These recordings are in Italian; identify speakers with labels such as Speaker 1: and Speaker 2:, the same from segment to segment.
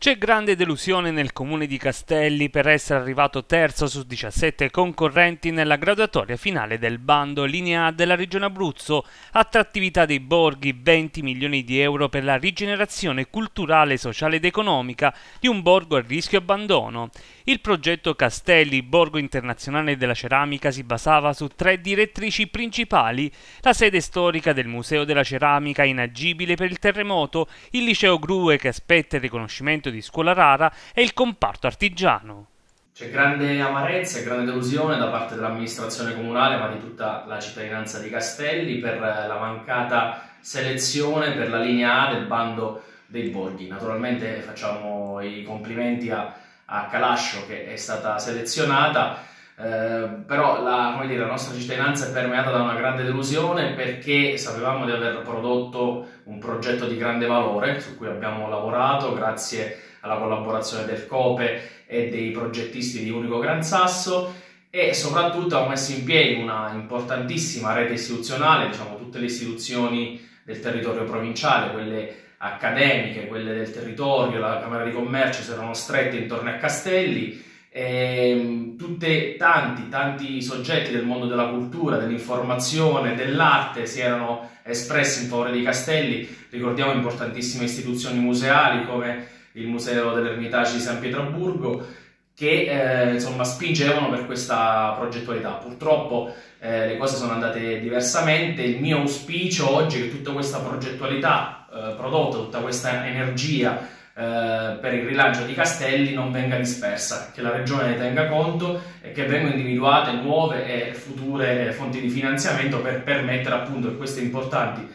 Speaker 1: C'è grande delusione nel comune di Castelli per essere arrivato terzo su 17 concorrenti nella graduatoria finale del bando Linea A della Regione Abruzzo, attrattività dei borghi 20 milioni di euro per la rigenerazione culturale, sociale ed economica di un borgo a rischio abbandono. Il progetto Castelli, Borgo Internazionale della Ceramica, si basava su tre direttrici principali, la sede storica del Museo della Ceramica inagibile per il terremoto, il liceo Grue che aspetta il riconoscimento di scuola rara e il comparto artigiano.
Speaker 2: C'è grande amarezza e grande delusione da parte dell'amministrazione comunale, ma di tutta la cittadinanza di Castelli, per la mancata selezione per la linea A del bando dei borghi. Naturalmente facciamo i complimenti a, a Calascio che è stata selezionata, eh, però la, dire, la, nostra cittadinanza è permeata da una grande delusione perché sapevamo di aver prodotto un progetto di grande valore su cui abbiamo lavorato grazie alla collaborazione del COPE e dei progettisti di Unico Gran Sasso e soprattutto ha messo in piedi una importantissima rete istituzionale, diciamo tutte le istituzioni del territorio provinciale, quelle accademiche, quelle del territorio, la Camera di Commercio si erano strette intorno a Castelli e tutti tanti, tanti soggetti del mondo della cultura, dell'informazione, dell'arte si erano espressi in favore dei castelli, ricordiamo importantissime istituzioni museali come il Museo dell'Ermitaggio di San Pietroburgo, che eh, insomma spingevano per questa progettualità. Purtroppo eh, le cose sono andate diversamente. Il mio auspicio oggi è che tutta questa progettualità eh, prodotta, tutta questa energia eh, per il rilancio di Castelli non venga dispersa, che la Regione ne tenga conto e che vengano individuate nuove e future fonti di finanziamento per permettere appunto che queste importanti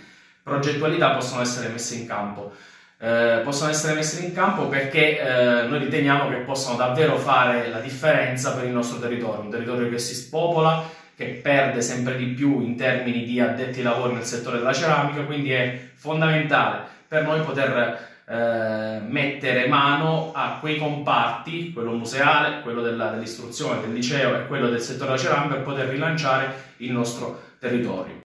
Speaker 2: progettualità possano essere messe in campo. Eh, possono essere messe in campo perché eh, noi riteniamo che possano davvero fare la differenza per il nostro territorio, un territorio che si spopola, che perde sempre di più in termini di addetti ai lavori nel settore della ceramica, quindi è fondamentale per noi poter eh, mettere mano a quei comparti, quello museale, quello della, dell'istruzione, del liceo e quello del settore della ceramica, per poter rilanciare il nostro territorio.